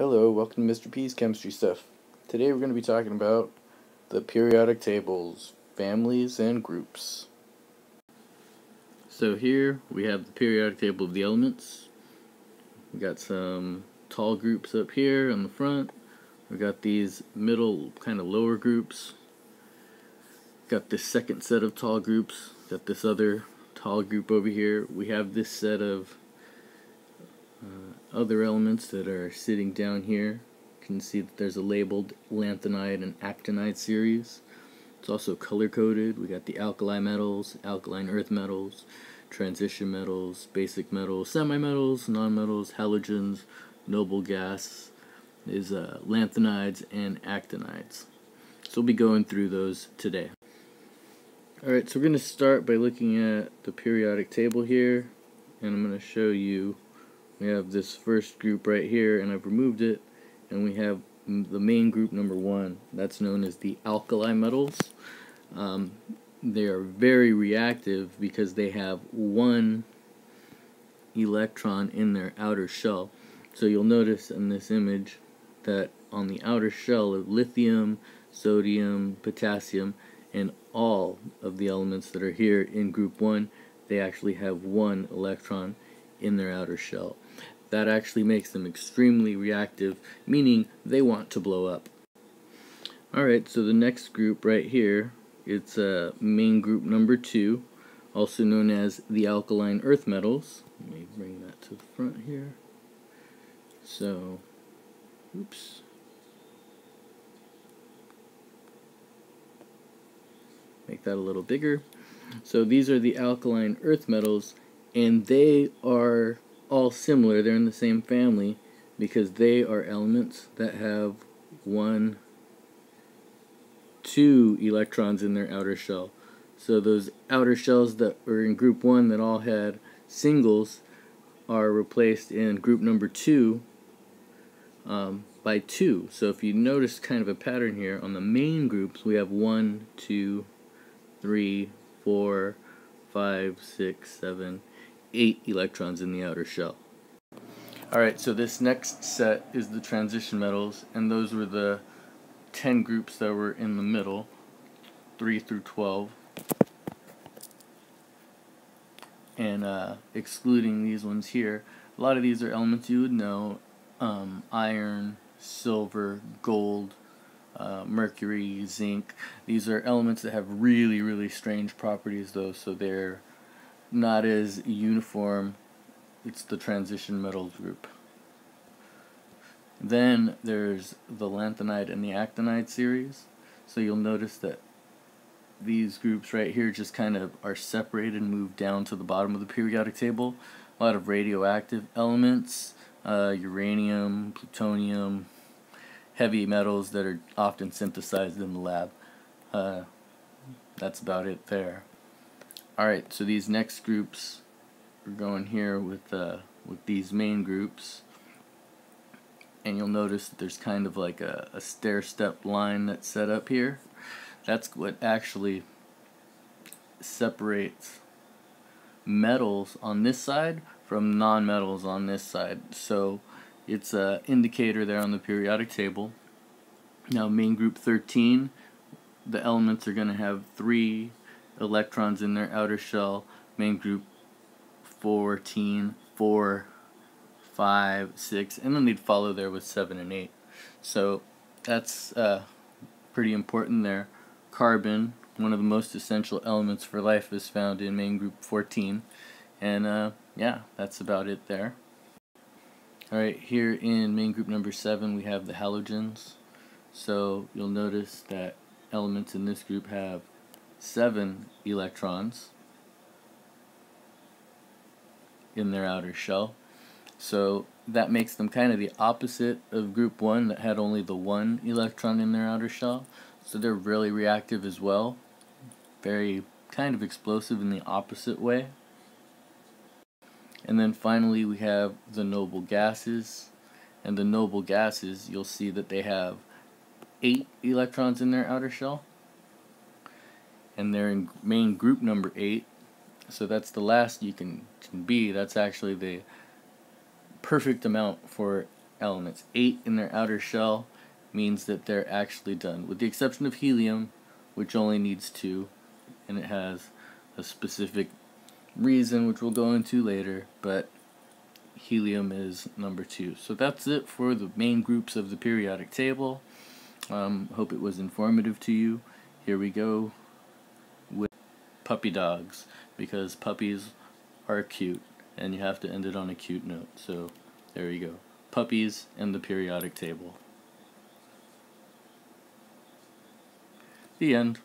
Hello, welcome to Mr. P's Chemistry Stuff. Today we're going to be talking about the periodic tables, families, and groups. So here we have the periodic table of the elements. We got some tall groups up here on the front. We got these middle kind of lower groups. Got this second set of tall groups. Got this other tall group over here. We have this set of other elements that are sitting down here. You can see that there's a labeled lanthanide and actinide series. It's also color coded. We got the alkali metals, alkaline earth metals, transition metals, basic metals, semi-metals, non-metals, halogens, noble gas is uh, lanthanides and actinides. So we'll be going through those today. Alright, so we're going to start by looking at the periodic table here, and I'm going to show you we have this first group right here and I've removed it and we have the main group number one. That's known as the alkali metals. Um, they are very reactive because they have one electron in their outer shell. So you'll notice in this image that on the outer shell of lithium sodium potassium and all of the elements that are here in group 1 they actually have one electron in their outer shell that actually makes them extremely reactive, meaning they want to blow up. Alright, so the next group right here, it's uh, main group number two, also known as the alkaline earth metals. Let me bring that to the front here. So, oops. Make that a little bigger. So these are the alkaline earth metals, and they are all similar. They're in the same family because they are elements that have one, two electrons in their outer shell. So those outer shells that were in group one that all had singles are replaced in group number two um, by two. So if you notice kind of a pattern here, on the main groups we have one, two, three, four, five, six, seven, 8 electrons in the outer shell. Alright, so this next set is the transition metals, and those were the 10 groups that were in the middle, 3 through 12. And uh, excluding these ones here, a lot of these are elements you would know, um, iron, silver, gold, uh, mercury, zinc. These are elements that have really, really strange properties though, so they're not as uniform. It's the transition metals group. Then there's the lanthanide and the actinide series. So you'll notice that these groups right here just kind of are separated and moved down to the bottom of the periodic table. A lot of radioactive elements, uh, uranium, plutonium, heavy metals that are often synthesized in the lab. Uh, that's about it there. Alright, so these next groups are going here with uh, with these main groups and you'll notice that there's kind of like a, a stair step line that's set up here. That's what actually separates metals on this side from non-metals on this side. So it's an indicator there on the periodic table. Now main group 13, the elements are going to have three electrons in their outer shell, main group 14, 4, 5, 6, and then they'd follow there with 7 and 8. So that's uh, pretty important there. Carbon, one of the most essential elements for life, is found in main group 14. And uh, yeah, that's about it there. Alright, here in main group number 7 we have the halogens. So you'll notice that elements in this group have seven electrons in their outer shell. So that makes them kind of the opposite of group 1 that had only the one electron in their outer shell. So they're really reactive as well. Very kind of explosive in the opposite way. And then finally we have the noble gases. And the noble gases, you'll see that they have 8 electrons in their outer shell and they're in main group number 8 so that's the last you can, can be that's actually the perfect amount for elements. Eight in their outer shell means that they're actually done, with the exception of helium, which only needs two, and it has a specific reason, which we'll go into later, but helium is number two. So that's it for the main groups of the periodic table. Um, hope it was informative to you. Here we go puppy dogs, because puppies are cute, and you have to end it on a cute note. So there you go. Puppies and the periodic table. The end.